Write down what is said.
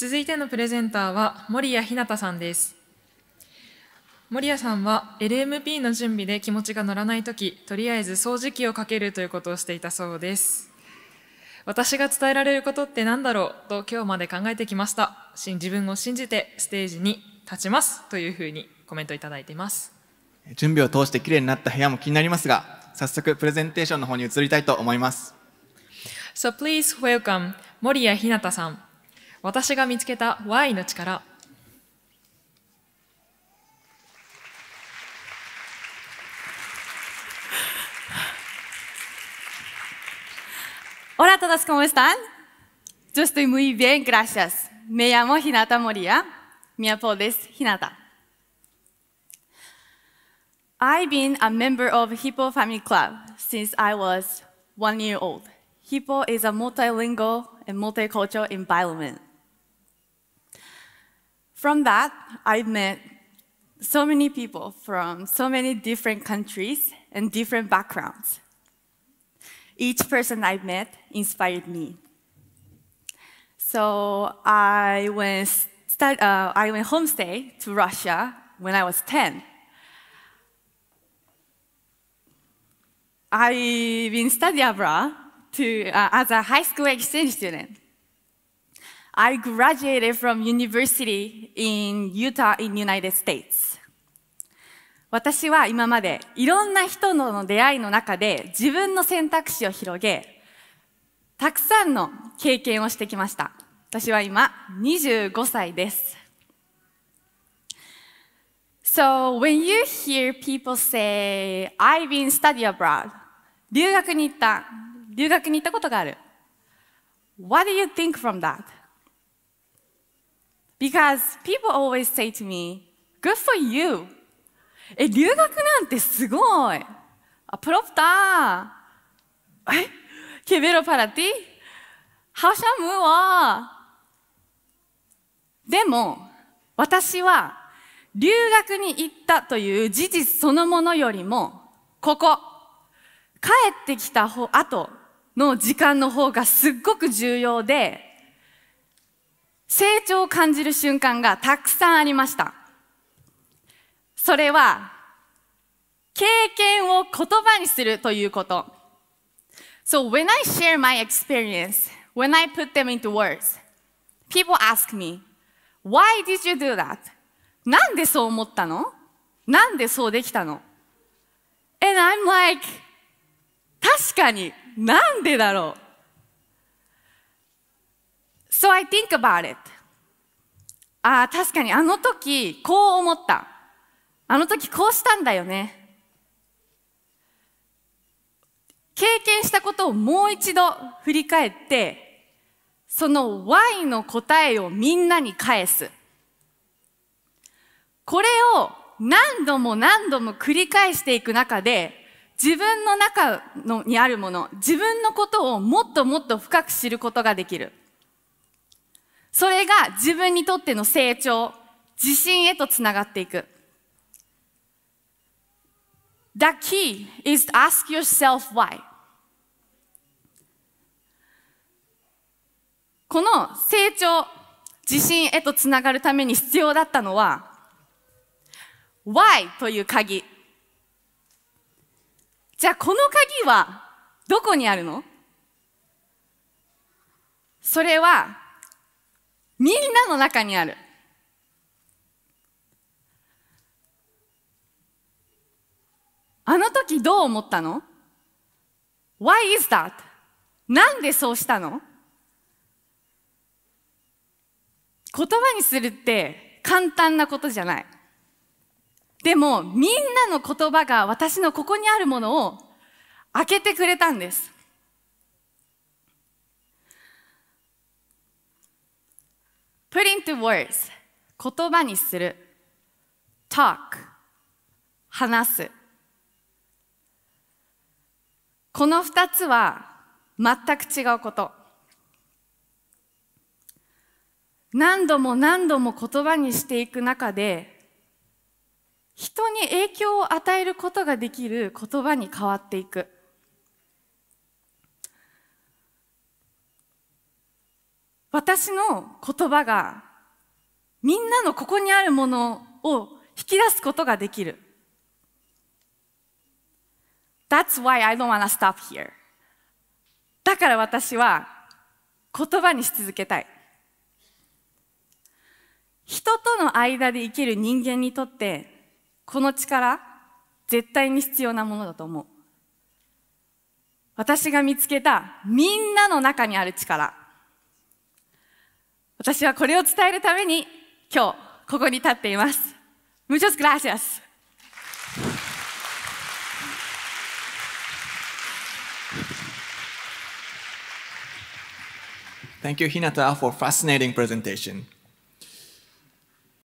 続いてのプレゼンターは森谷ひなたさんです。森谷さんは LMP の準備で気持ちが乗らないとき、とりあえず掃除機をかけるということをしていたそうです。私が伝えられることって何だろうと今日まで考えてきました。し自分を信じてステージに立ちますというふうにコメントいただいています。準備を通して綺麗になった部屋も気になりますが、早速プレゼンテーションの方に移りたいと思います。So please welcome 森谷ひなたさん。私が見つけた Y の力。Hola a todos, ¿cómo están? Yo estoy muy bien, gracias. Me llamo Hinata Moria. Mi apodo es Hinata. I've been a member of Hippo Family Club since I was one year old. Hippo is a multilingual and multicultural environment. From that, I've met so many people from so many different countries and different backgrounds. Each person I've met inspired me. So I went, start, uh, I went homestay to Russia when I was 10. I've been studying abroad to, uh, as a high school exchange student. I graduated from university in Utah in United States. 私は今までいろんな人との出会いの中で自分の選択肢を広げ、たくさんの経験をしてきました。私は今25歳です。So when you hear people say, I've been study abroad, 留学に行った、留学に行ったことがある。What do you think from that? Because people always say to me, good for you. え、留学なんてすごい。あ、プロプター。え、ケベロパラティハシャムは。でも、私は留学に行ったという事実そのものよりも、ここ、帰ってきた後の時間の方がすっごく重要で、成長を感じる瞬間がたくさんありました。それは、経験を言葉にするということ。So when I share my experience, when I put them into words, people ask me, why did you do that? なんでそう思ったのなんでそうできたの ?And I'm like, 確かに、なんでだろう So I think about it. ああ、確かにあの時、こう思った。あの時こうしたんだよね。経験したことをもう一度振り返って、その Y の答えをみんなに返す。これを何度も何度も繰り返していく中で、自分の中のにあるもの、自分のことをもっともっと深く知ることができる。それが自分にとっての成長、自信へとつながっていく。The key is to ask yourself why. この成長、自信へとつながるために必要だったのは、why という鍵。じゃあこの鍵はどこにあるの？それはみんなの中にある。あの時どう思ったの ?Why is that? なんでそうしたの？言葉にするって簡単なことじゃない。でもみんなの言葉が私のここにあるものを開けてくれたんです。Put into words. 言葉にする。Talk. 話す。この二つは全く違うこと。何度も何度も言葉にしていく中で人に影響を与えることができる言葉に変わっていく。私の言葉がみんなのここにあるものを引き出すことができる。That's why I don't wanna stop here. だから私は言葉にし続けたい。人との間で生きる人間にとって、この力、絶対に必要なものだと思う。私が見つけたみんなの中にある力。私はこれを伝えるために今日ここに立っています。Muchas gracias. Thank you, Hinata, for fascinating presentation.